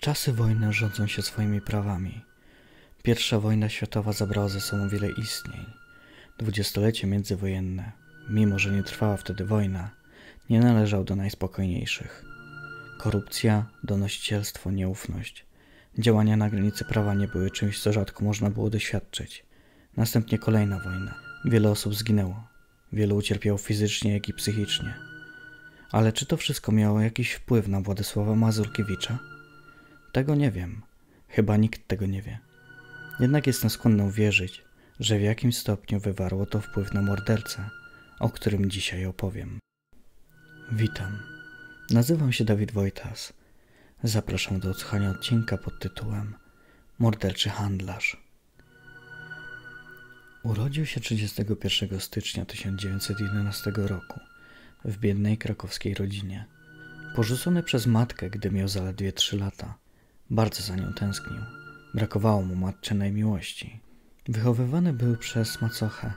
Czasy wojny rządzą się swoimi prawami. Pierwsza wojna światowa zabrała ze sobą wiele istnień. Dwudziestolecie międzywojenne, mimo że nie trwała wtedy wojna, nie należał do najspokojniejszych. Korupcja, donosicielstwo, nieufność. Działania na granicy prawa nie były czymś, co rzadko można było doświadczyć. Następnie kolejna wojna. Wiele osób zginęło. Wielu ucierpiało fizycznie, jak i psychicznie. Ale czy to wszystko miało jakiś wpływ na Władysława Mazurkiewicza? Tego nie wiem. Chyba nikt tego nie wie. Jednak jestem skłonny uwierzyć, że w jakimś stopniu wywarło to wpływ na mordercę, o którym dzisiaj opowiem. Witam. Nazywam się Dawid Wojtas. Zapraszam do odsłuchania odcinka pod tytułem Morderczy handlarz. Urodził się 31 stycznia 1911 roku w biednej krakowskiej rodzinie. Porzucony przez matkę, gdy miał zaledwie 3 lata, bardzo za nią tęsknił. Brakowało mu matczynej miłości. Wychowywany był przez macochę.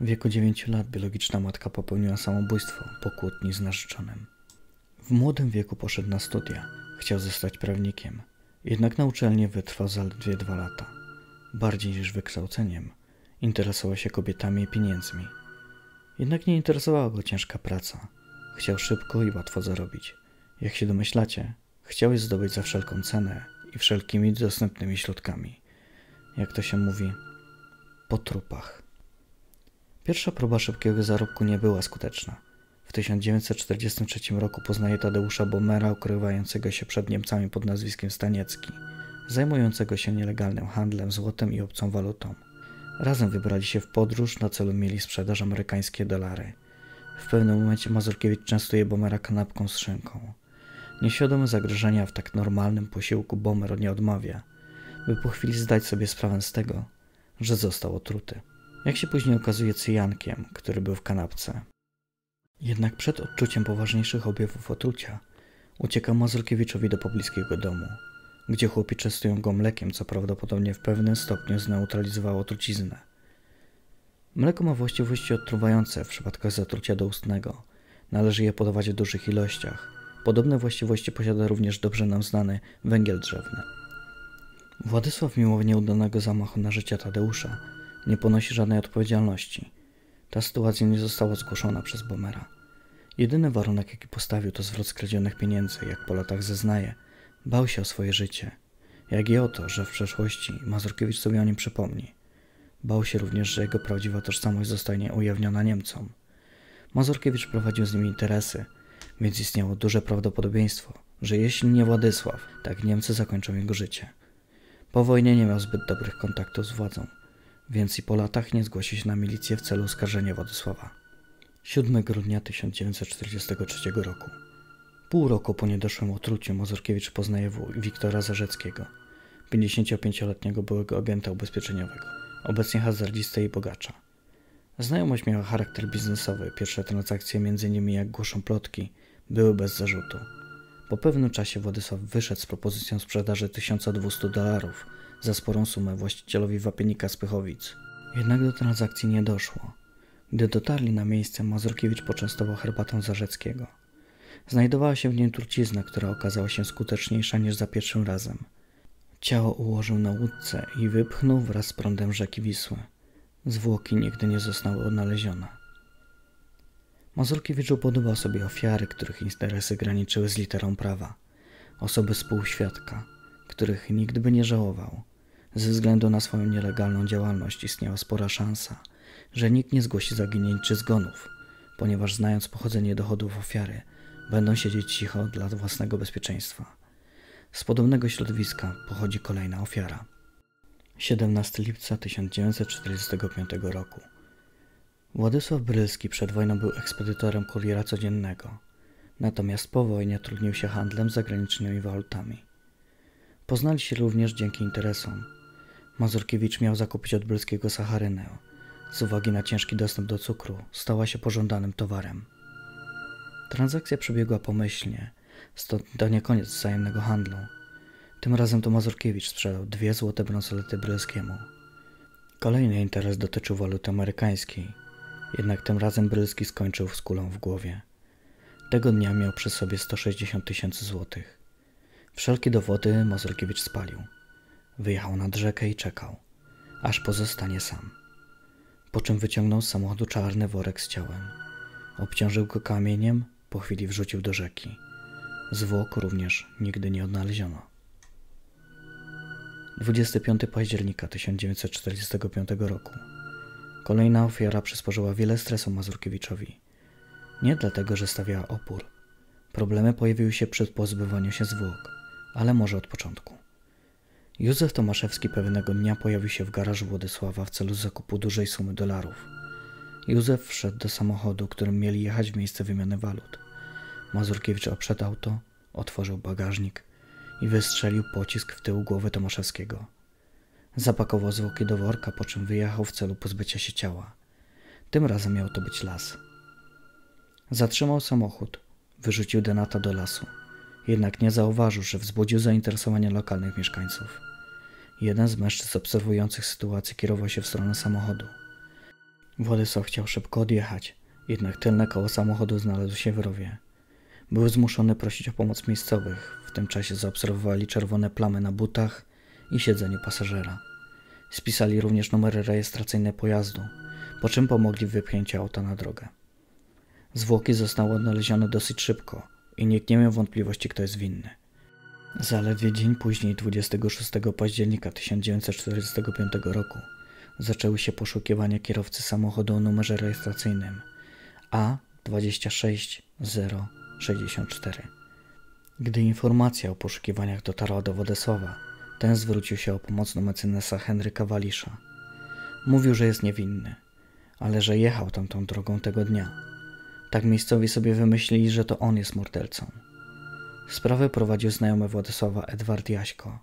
W wieku 9 lat biologiczna matka popełniła samobójstwo po kłótni z narzeczonym. W młodym wieku poszedł na studia. Chciał zostać prawnikiem. Jednak na uczelni wytrwał zaledwie dwa lata. Bardziej niż wykształceniem, interesował się kobietami i pieniędzmi. Jednak nie interesowała go ciężka praca. Chciał szybko i łatwo zarobić. Jak się domyślacie, chciał je zdobyć za wszelką cenę i wszelkimi dostępnymi środkami. Jak to się mówi, po trupach. Pierwsza próba szybkiego zarobku nie była skuteczna. W 1943 roku poznaje Tadeusza Bomera, ukrywającego się przed Niemcami pod nazwiskiem Staniecki, zajmującego się nielegalnym handlem złotem i obcą walutą. Razem wybrali się w podróż, na celu mieli sprzedaż amerykańskie dolary. W pewnym momencie Mazurkiewicz częstuje Bomera kanapką z szynką. Nieświadomy zagrożenia w tak normalnym posiłku Bomer nie odmawia, by po chwili zdać sobie sprawę z tego, że został otruty. Jak się później okazuje cyjankiem, który był w kanapce. Jednak przed odczuciem poważniejszych objawów otrucia ucieka Mazurkiewiczowi do pobliskiego domu, gdzie chłopi częstują go mlekiem, co prawdopodobnie w pewnym stopniu zneutralizowało truciznę. Mleko ma właściwości odtruwające w przypadkach zatrucia doustnego. Należy je podawać w dużych ilościach. Podobne właściwości posiada również dobrze nam znany węgiel drzewny. Władysław mimo nieudanego zamachu na życie Tadeusza nie ponosi żadnej odpowiedzialności. Ta sytuacja nie została zgłoszona przez Bomera. Jedyny warunek, jaki postawił, to zwrot skradzionych pieniędzy, jak po latach zeznaje. Bał się o swoje życie, jak i o to, że w przeszłości Mazurkiewicz sobie o nim przypomni. Bał się również, że jego prawdziwa tożsamość zostanie ujawniona Niemcom. Mazurkiewicz prowadził z nimi interesy, więc istniało duże prawdopodobieństwo, że jeśli nie Władysław, tak Niemcy zakończą jego życie. Po wojnie nie miał zbyt dobrych kontaktów z władzą, więc i po latach nie zgłosił się na milicję w celu oskarżenia Władysława. 7 grudnia 1943 roku. Pół roku po niedoszłym otruciu Mazurkiewicz poznaje Wiktora Zarzeckiego, 55-letniego byłego agenta ubezpieczeniowego, obecnie hazardzistę i bogacza. Znajomość miała charakter biznesowy. Pierwsze transakcje między nimi, jak głoszą plotki, były bez zarzutu. Po pewnym czasie Władysław wyszedł z propozycją sprzedaży 1200 dolarów za sporą sumę właścicielowi wapienika z. Jednak do transakcji nie doszło. Gdy dotarli na miejsce, Mazurkiewicz poczęstował herbatą Zarzeckiego. Znajdowała się w nim trucizna, która okazała się skuteczniejsza niż za pierwszym razem. Ciało ułożył na łódce i wypchnął wraz z prądem rzeki Wisły. Zwłoki nigdy nie zostały odnalezione. Mazurkiewicz upodobał sobie ofiary, których interesy graniczyły z literą prawa. Osoby współświadka, których nigdy by nie żałował. Ze względu na swoją nielegalną działalność istniała spora szansa, że nikt nie zgłosi zaginięć czy zgonów, ponieważ znając pochodzenie dochodów ofiary, będą siedzieć cicho dla własnego bezpieczeństwa. Z podobnego środowiska pochodzi kolejna ofiara. 17 lipca 1945 roku. Władysław Brylski przed wojną był ekspedytorem kuriera codziennego, natomiast po wojnie trudnił się handlem zagranicznymi walutami. Poznali się również dzięki interesom. Mazurkiewicz miał zakupić od Brylskiego sacharynę. Z uwagi na ciężki dostęp do cukru stała się pożądanym towarem. Transakcja przebiegła pomyślnie, stąd to nie koniec wzajemnego handlu. Tym razem to Mazurkiewicz sprzedał dwie złote bransolety Brylskiemu. Kolejny interes dotyczył waluty amerykańskiej, jednak tym razem Brylski skończył z kulą w głowie. Tego dnia miał przy sobie 160 tysięcy złotych. Wszelkie dowody Mazurkiewicz spalił. Wyjechał nad rzekę i czekał, aż pozostanie sam. Po czym wyciągnął z samochodu czarny worek z ciałem. Obciążył go kamieniem, po chwili wrzucił do rzeki. Zwłok również nigdy nie odnaleziono. 25 października 1945 roku. Kolejna ofiara przysporzyła wiele stresu Mazurkiewiczowi. Nie dlatego, że stawiała opór. Problemy pojawiły się przy pozbywaniu się zwłok, ale może od początku. Józef Tomaszewski pewnego dnia pojawił się w garażu Władysława w celu zakupu dużej sumy dolarów. Józef wszedł do samochodu, którym mieli jechać w miejsce wymiany walut. Mazurkiewicz oprzedł auto, otworzył bagażnik i wystrzelił pocisk w tył głowy Tomaszewskiego. Zapakował zwłoki do worka, po czym wyjechał w celu pozbycia się ciała. Tym razem miał to być las. Zatrzymał samochód, wyrzucił Denata do lasu. Jednak nie zauważył, że wzbudził zainteresowanie lokalnych mieszkańców. Jeden z mężczyzn obserwujących sytuację kierował się w stronę samochodu. Władysław chciał szybko odjechać, jednak tylne koło samochodu znalazło się w rowie. Był zmuszony prosić o pomoc miejscowych. W tym czasie zaobserwowali czerwone plamy na butach i siedzeniu pasażera. Spisali również numery rejestracyjne pojazdu, po czym pomogli w wypchnięciu auta na drogę. Zwłoki zostały odnalezione dosyć szybko i nikt nie miał wątpliwości, kto jest winny. Zaledwie dzień później, 26 października 1945 roku, zaczęły się poszukiwania kierowcy samochodu o numerze rejestracyjnym A26064. Gdy informacja o poszukiwaniach dotarła do Wodesława, ten zwrócił się o pomoc do mecenasa Henryka Walisza. Mówił, że jest niewinny, ale że jechał tamtą drogą tego dnia. Tak miejscowi sobie wymyślili, że to on jest mordercą. Sprawę prowadził znajomy Władysława Edward Jaśko.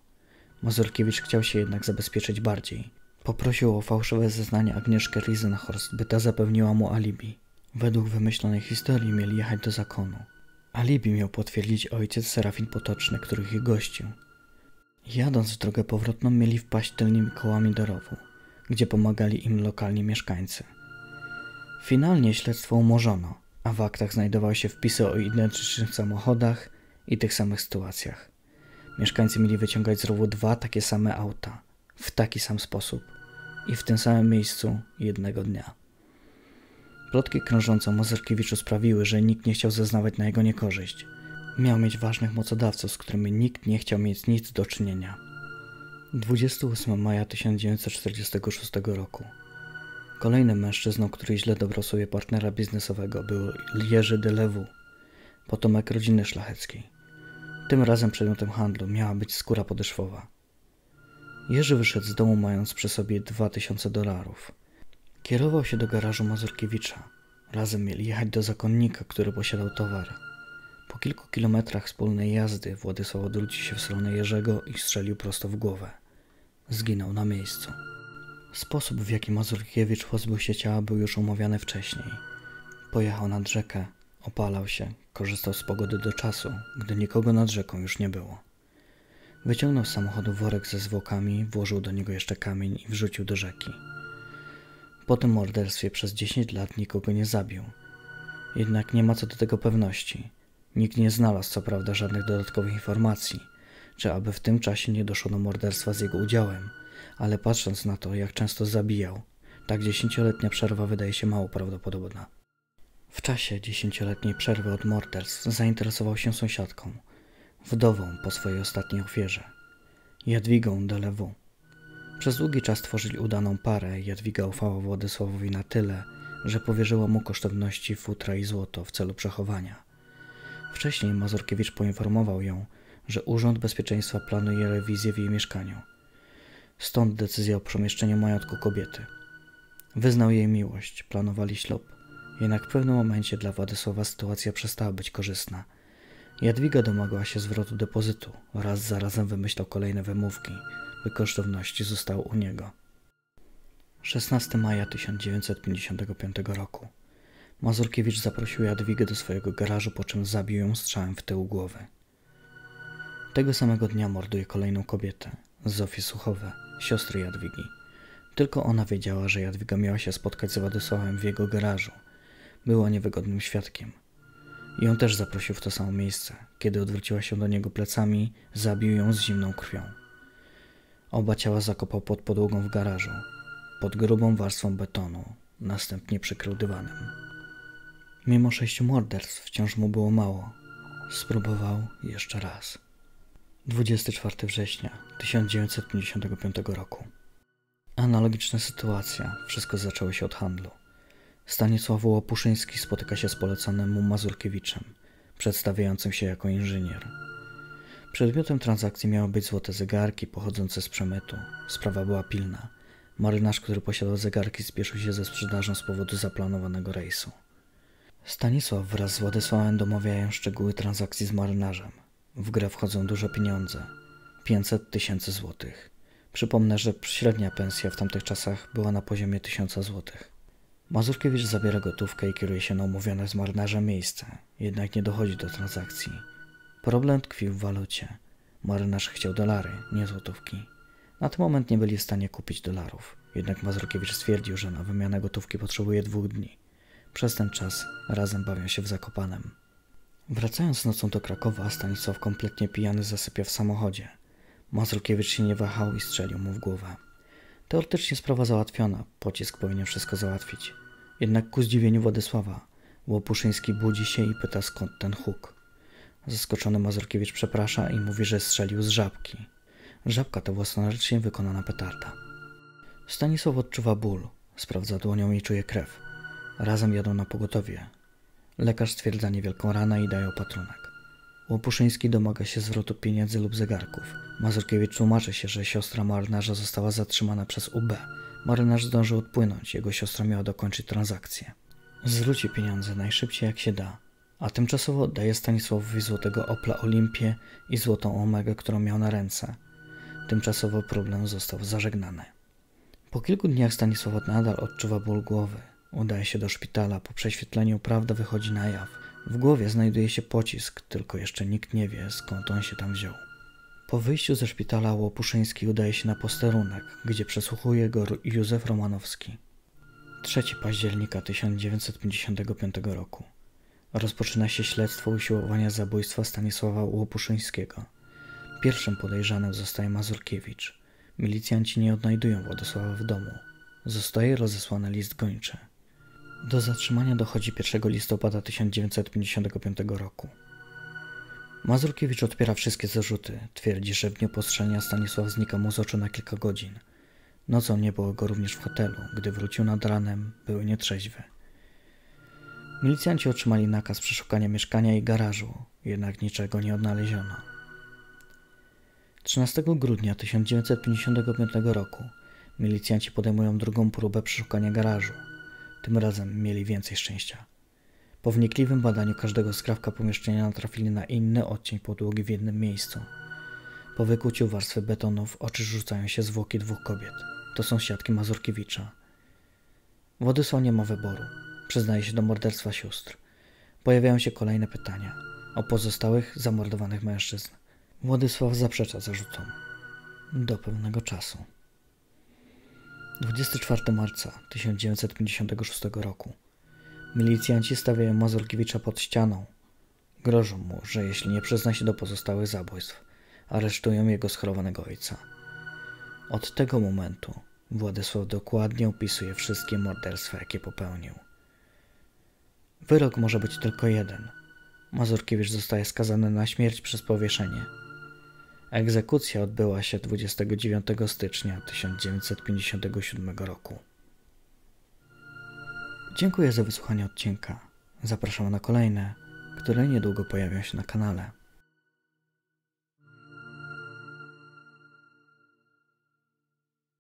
Mazurkiewicz chciał się jednak zabezpieczyć bardziej. Poprosił o fałszywe zeznanie Agnieszkę Riesenhorst, by ta zapewniła mu alibi. Według wymyślonej historii mieli jechać do zakonu. Alibi miał potwierdzić ojciec Serafin Potoczny, których ich gościł. Jadąc w drogę powrotną mieli wpaść tylnymi kołami do rowu, gdzie pomagali im lokalni mieszkańcy. Finalnie śledztwo umorzono, a w aktach znajdowały się wpisy o identycznych samochodach i tych samych sytuacjach. Mieszkańcy mieli wyciągać z rowu dwa takie same auta, w taki sam sposób i w tym samym miejscu jednego dnia. Plotki krążące o Mazurkiewiczu sprawiły, że nikt nie chciał zeznawać na jego niekorzyść. Miał mieć ważnych mocodawców, z którymi nikt nie chciał mieć nic do czynienia. 28 maja 1946 roku. Kolejnym mężczyzną, który źle dobrał sobie partnera biznesowego, był Jerzy Delewu, potomek rodziny szlacheckiej. Tym razem przedmiotem handlu miała być skóra podeszwowa. Jerzy wyszedł z domu mając przy sobie 2000 dolarów. Kierował się do garażu Mazurkiewicza. Razem mieli jechać do zakonnika, który posiadał towar. Po kilku kilometrach wspólnej jazdy Władysław odwrócił się w stronę Jerzego i strzelił prosto w głowę. Zginął na miejscu. Sposób, w jaki Mazurkiewicz pozbył się ciała, był już omawiany wcześniej. Pojechał nad rzekę, opalał się, korzystał z pogody do czasu, gdy nikogo nad rzeką już nie było. Wyciągnął z samochodu worek ze zwłokami, włożył do niego jeszcze kamień i wrzucił do rzeki. Po tym morderstwie przez 10 lat nikogo nie zabił. Jednak nie ma co do tego pewności. Nikt nie znalazł co prawda żadnych dodatkowych informacji, czy aby w tym czasie nie doszło do morderstwa z jego udziałem, ale patrząc na to, jak często zabijał, tak dziesięcioletnia przerwa wydaje się mało prawdopodobna. W czasie dziesięcioletniej przerwy od morderstw zainteresował się sąsiadką, wdową po swojej ostatniej ofierze, Jadwigą Delewu. Przez długi czas tworzyli udaną parę. Jadwiga ufała Władysławowi na tyle, że powierzyła mu kosztowności futra i złoto w celu przechowania. Wcześniej Mazurkiewicz poinformował ją, że Urząd Bezpieczeństwa planuje rewizję w jej mieszkaniu. Stąd decyzja o przemieszczeniu majątku kobiety. Wyznał jej miłość, planowali ślub. Jednak w pewnym momencie dla Władysława sytuacja przestała być korzystna. Jadwiga domagała się zwrotu depozytu. Raz za razem wymyślał kolejne wymówki, by kosztowności zostały u niego. 16 maja 1955 roku. Mazurkiewicz zaprosił Jadwigę do swojego garażu, po czym zabił ją strzałem w tył głowy. Tego samego dnia morduje kolejną kobietę, Zofię Suchowe, siostrę Jadwigi. Tylko ona wiedziała, że Jadwiga miała się spotkać z Władysławem w jego garażu. Była niewygodnym świadkiem. on też zaprosił w to samo miejsce. Kiedy odwróciła się do niego plecami, zabił ją z zimną krwią. Oba ciała zakopał pod podłogą w garażu, pod grubą warstwą betonu, następnie przykrył dywanem. Mimo sześciu morderstw wciąż mu było mało. Spróbował jeszcze raz. 24 września 1955 roku. Analogiczna sytuacja. Wszystko zaczęło się od handlu. Stanisław Łopuszyński spotyka się z poleconym mu Mazurkiewiczem, przedstawiającym się jako inżynier. Przedmiotem transakcji miały być złote zegarki pochodzące z przemytu. Sprawa była pilna. Marynarz, który posiadał zegarki, spieszył się ze sprzedażą z powodu zaplanowanego rejsu. Stanisław wraz z Władysławem domawiają szczegóły transakcji z marynarzem. W grę wchodzą duże pieniądze 500 tysięcy złotych. Przypomnę, że średnia pensja w tamtych czasach była na poziomie 1000 złotych. Mazurkiewicz zabiera gotówkę i kieruje się na umówione z marynarzem miejsce, jednak nie dochodzi do transakcji. Problem tkwił w walucie. Marynarz chciał dolary, nie złotówki. Na ten moment nie byli w stanie kupić dolarów, jednak Mazurkiewicz stwierdził, że na wymianę gotówki potrzebuje dwóch dni. Przez ten czas razem bawią się w Zakopanem. Wracając nocą do Krakowa, Stanisław kompletnie pijany zasypia w samochodzie. Mazurkiewicz się nie wahał i strzelił mu w głowę. Teoretycznie sprawa załatwiona, pocisk powinien wszystko załatwić. Jednak ku zdziwieniu Władysława, Łopuszyński budzi się i pyta skąd ten huk. Zaskoczony Mazurkiewicz przeprasza i mówi, że strzelił z żabki. Żabka to własnoręcznie wykonana petarda. Stanisław odczuwa ból, sprawdza dłonią i czuje krew. Razem jadą na pogotowie. Lekarz stwierdza niewielką ranę i daje opatrunek. Łopuszyński domaga się zwrotu pieniędzy lub zegarków. Mazurkiewicz tłumaczy się, że siostra marynarza została zatrzymana przez UB. Marynarz zdążył odpłynąć, jego siostra miała dokończyć transakcję. Zwróci pieniądze najszybciej jak się da, a tymczasowo oddaje Stanisławowi złotego Opla Olimpię i złotą Omegę, którą miał na ręce. Tymczasowo problem został zażegnany. Po kilku dniach Stanisław nadal odczuwa ból głowy. Udaje się do szpitala, po prześwietleniu prawda wychodzi na jaw. W głowie znajduje się pocisk, tylko jeszcze nikt nie wie skąd on się tam wziął. Po wyjściu ze szpitala Łopuszyński udaje się na posterunek, gdzie przesłuchuje go Józef Romanowski. 3 października 1955 roku. Rozpoczyna się śledztwo usiłowania zabójstwa Stanisława Łopuszyńskiego. Pierwszym podejrzanym zostaje Mazurkiewicz. Milicjanci nie odnajdują Władysława w domu. Zostaje rozesłany list gończy. Do zatrzymania dochodzi 1 listopada 1955 roku. Mazurkiewicz odpiera wszystkie zarzuty. Twierdzi, że w dniu postrzelenia Stanisław znika mu z oczu na kilka godzin. Nocą nie było go również w hotelu. Gdy wrócił nad ranem, były nietrzeźwe. Milicjanci otrzymali nakaz przeszukania mieszkania i garażu, jednak niczego nie odnaleziono. 13 grudnia 1955 roku milicjanci podejmują drugą próbę przeszukania garażu. Tym razem mieli więcej szczęścia. Po wnikliwym badaniu każdego skrawka pomieszczenia natrafili na inny odcień podłogi w jednym miejscu. Po wykuciu warstwy betonu w oczy rzucają się zwłoki dwóch kobiet. To są siatki Mazurkiewicza. Władysław nie ma wyboru. Przyznaje się do morderstwa sióstr. Pojawiają się kolejne pytania o pozostałych zamordowanych mężczyzn. Władysław zaprzecza zarzutom. Do pewnego czasu. 24 marca 1956 roku. Milicjanci stawiają Mazurkiewicza pod ścianą. Grożą mu, że jeśli nie przyzna się do pozostałych zabójstw, aresztują jego schorowanego ojca. Od tego momentu Władysław dokładnie opisuje wszystkie morderstwa, jakie popełnił. Wyrok może być tylko jeden. Mazurkiewicz zostaje skazany na śmierć przez powieszenie. Egzekucja odbyła się 29 stycznia 1957 roku. Dziękuję za wysłuchanie odcinka. Zapraszam na kolejne, które niedługo pojawią się na kanale.